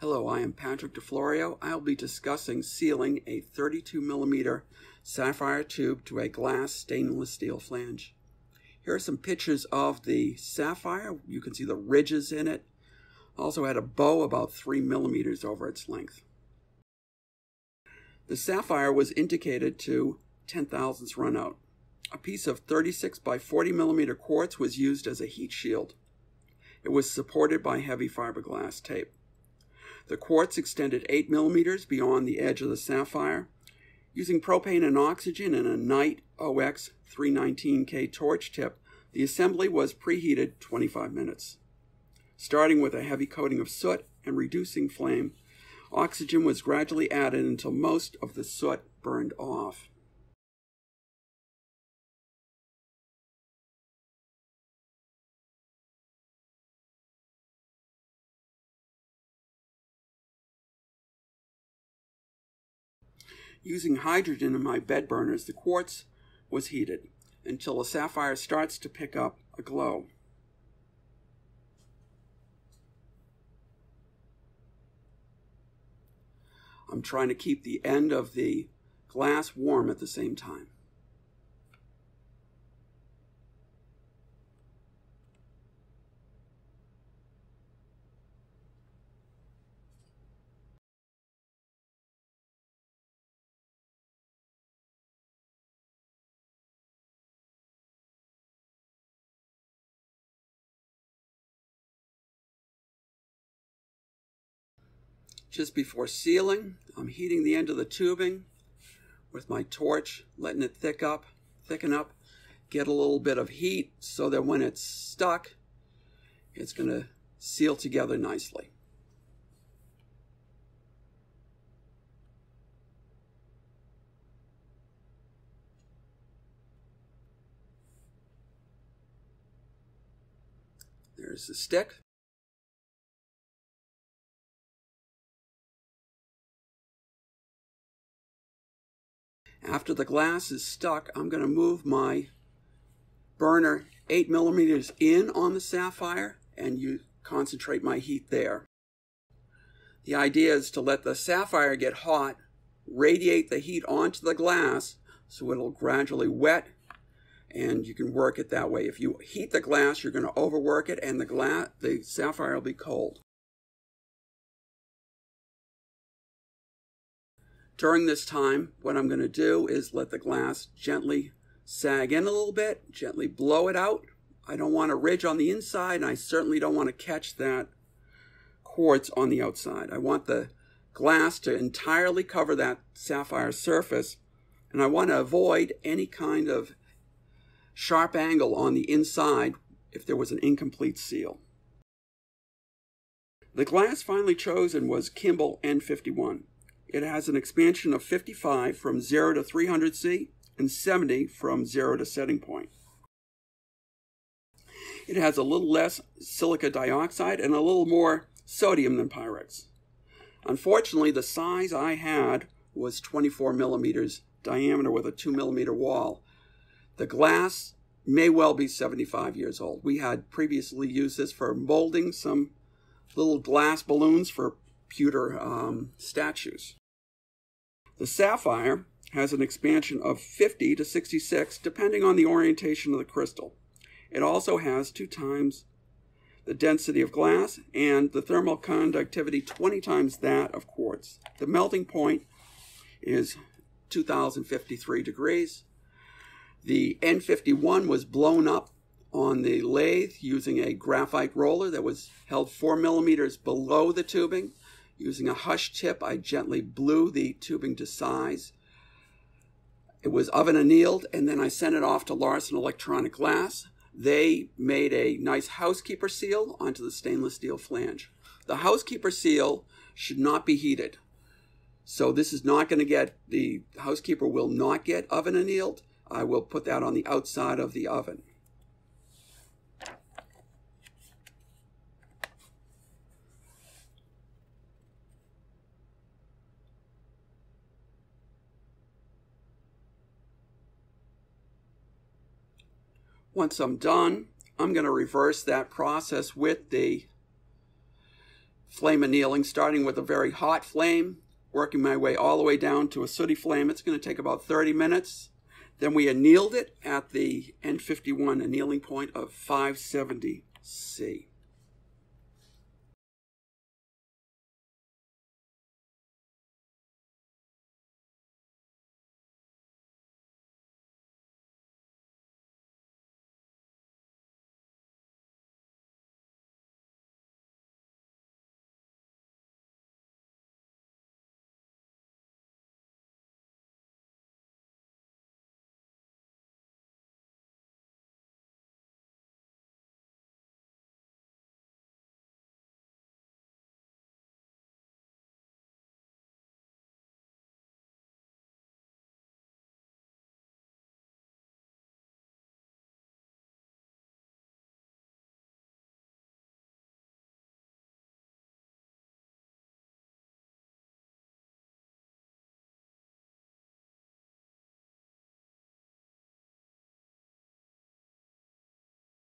Hello, I am Patrick DeFlorio. I'll be discussing sealing a 32 millimeter sapphire tube to a glass stainless steel flange. Here are some pictures of the sapphire. You can see the ridges in it. Also had a bow about 3 millimeters over its length. The sapphire was indicated to 10 thousandths run out. A piece of 36 by 40 millimeter quartz was used as a heat shield. It was supported by heavy fiberglass tape. The quartz extended 8 millimeters beyond the edge of the sapphire. Using propane and oxygen and a Knight OX 319K torch tip, the assembly was preheated 25 minutes. Starting with a heavy coating of soot and reducing flame, oxygen was gradually added until most of the soot burned off. Using hydrogen in my bed burners, the quartz was heated until the sapphire starts to pick up a glow. I'm trying to keep the end of the glass warm at the same time. Just before sealing, I'm heating the end of the tubing with my torch, letting it thick up, thicken up, get a little bit of heat so that when it's stuck, it's going to seal together nicely. There's the stick. After the glass is stuck, I'm going to move my burner 8 millimeters in on the sapphire and you concentrate my heat there. The idea is to let the sapphire get hot, radiate the heat onto the glass so it'll gradually wet and you can work it that way. If you heat the glass, you're going to overwork it and the glass the sapphire will be cold. During this time, what I'm going to do is let the glass gently sag in a little bit, gently blow it out. I don't want a ridge on the inside, and I certainly don't want to catch that quartz on the outside. I want the glass to entirely cover that sapphire surface, and I want to avoid any kind of sharp angle on the inside if there was an incomplete seal. The glass finally chosen was Kimble N51. It has an expansion of 55 from 0 to 300C and 70 from 0 to setting point. It has a little less silica dioxide and a little more sodium than Pyrex. Unfortunately, the size I had was 24 millimeters diameter with a 2 millimeter wall. The glass may well be 75 years old. We had previously used this for molding some little glass balloons for pewter um, statues. The sapphire has an expansion of 50 to 66 depending on the orientation of the crystal. It also has two times the density of glass and the thermal conductivity 20 times that of quartz. The melting point is 2053 degrees. The N51 was blown up on the lathe using a graphite roller that was held four millimeters below the tubing. Using a hush tip, I gently blew the tubing to size. It was oven annealed, and then I sent it off to Larson Electronic Glass. They made a nice housekeeper seal onto the stainless steel flange. The housekeeper seal should not be heated. So this is not going to get, the housekeeper will not get oven annealed. I will put that on the outside of the oven. Once I'm done, I'm going to reverse that process with the flame annealing, starting with a very hot flame, working my way all the way down to a sooty flame. It's going to take about 30 minutes. Then we annealed it at the N51 annealing point of 570 C.